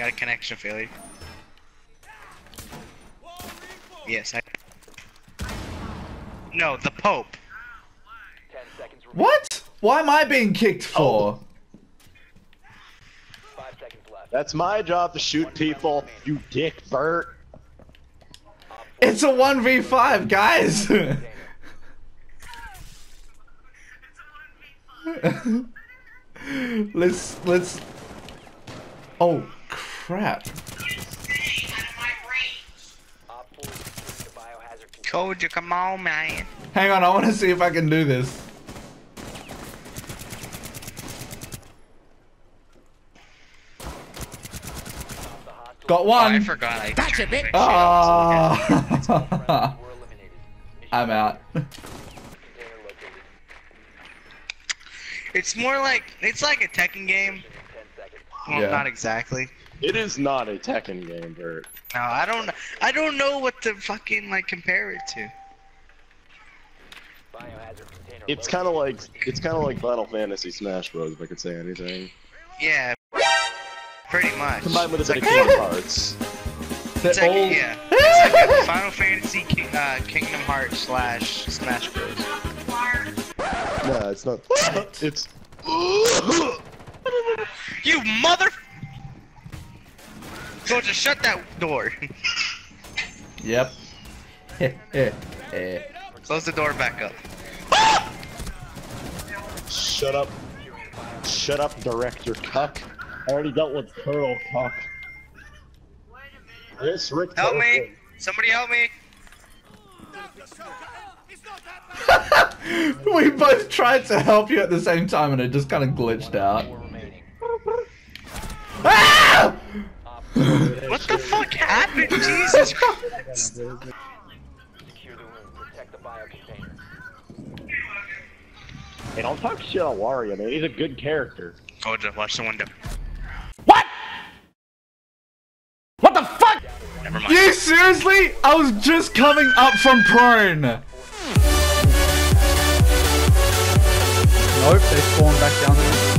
got a connection failure. Yes, I. No, the Pope. Ten seconds remaining. What? Why am I being kicked oh. for? Five seconds left. That's my job to shoot people, you dick Bert. It's a 1v5, guys! let's, let's... Oh, crap. Op 4 is securing the biohazard container. Told you, come on, man. Hang on, I want to see if I can do this. The hostile Got Oh, I one! forgot. I gotcha, bitch. Ah! were eliminated. Mission I'm out. It's more like it's like a Tekken game. In ten seconds. Well, Yeah. not exactly. It is not a Tekken game, Bert. No, I don't. I don't know what to fucking like compare it to. It's kind of like it's kind of like Final Fantasy Smash Bros. If I could say anything. Yeah. Pretty much. Combined with a it's bit like, of Kingdom Hearts. They're it's like, all- yeah. It's like a Final Fantasy Ki- uh, Kingdom Hearts slash Smash Bros. No, it's not. It's. You mother. Go just shut that door. Yep. Close the door back up. Shut up. Shut up, director cuck. I already dealt with Pearl cuck. This Rick. Help me! Somebody help me! we both tried to help you at the same time and it just kind of glitched out. Ah! Op 4 What the fuck happened? Jesus Christ! secure the room. Protect the bio container. Hey, don't talk shit on Wario, man. He's a good character. Goja, watch the window. What? What the fuck? Never mind. You seriously? I was just coming up from prone. Nope, they spawned back down there.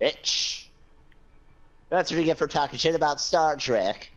Bitch. That's what you get for talking shit about Star Trek.